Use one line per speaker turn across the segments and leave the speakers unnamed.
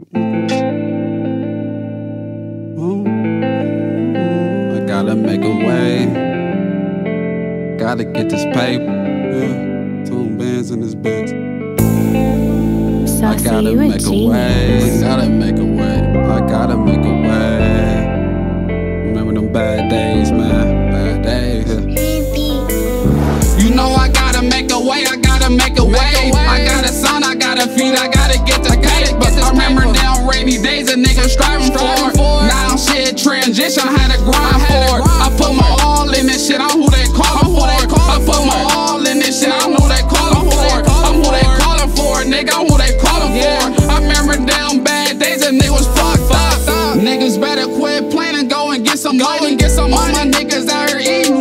I gotta make a way. Gotta get this paper. Yeah. Tune Bandz in this bitch. I
Saucy,
gotta
you a
make a way.
genius.
Gotta make a way. I gotta make a way. Remember them bad days, man. Bad days. yeah.
You know I gotta make a way, I gotta make a way. I got a son, I got a feed, I gotta transition, I had to grind for. I put my all in this shit, I'm who they callin' for. I put my all in this shit, I'm who they callin' for. I'm who they callin' for, nigga, I'm who they callin' for. I remember down bad days and niggas fucked up. Niggas better quit playing and go and get some money. Get some money. All my niggas out here eating,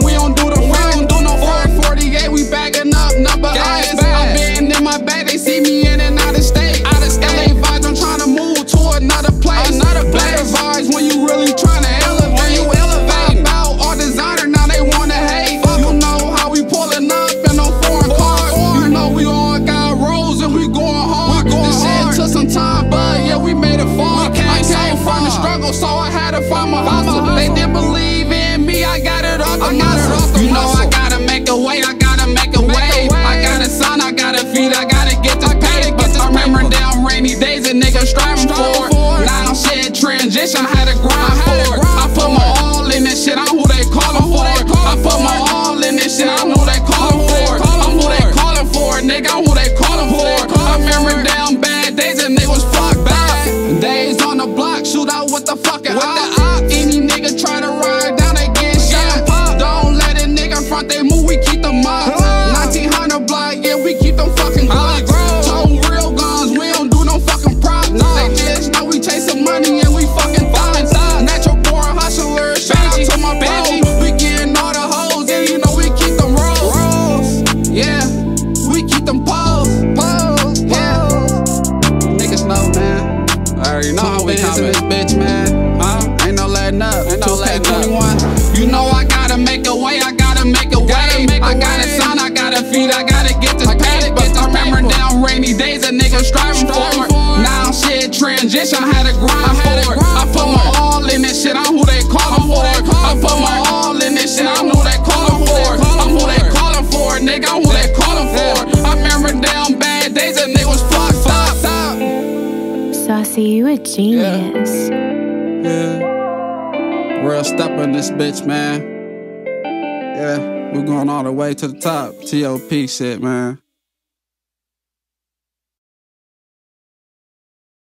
struggle, so I had to find my hustle. They didn't believe in me, I got it off the muscle. You know I gotta make a way, I gotta make a way. I got a son, I gotta feed, I gotta get this pay. But I remember down rainy days a nigga striving for. Now shit transition, I had to grind for. I put my all in this shit, I'm who they callin' for. I put my all in this shit, I'm who they callin' for. I'm who they callin' for, nigga, I'm who they callin' for. I remember down bad days and niggas fucked up. Days the out with the
already know how we
Bands in this bitch, man.
Huh?
Ain't no letting up.
Ain't no letting up.
2K21. You know I gotta make a way, I gotta make a way. I got a son, I gotta feed, I gotta get this pay. But I remember down rainy days a nigga striving for. Now shit transition, I had to grind for. I put my
Saucy, you a genius.
Yeah. Real step in this bitch, man. Yeah, we're going all the way to the top. TOP shit, man.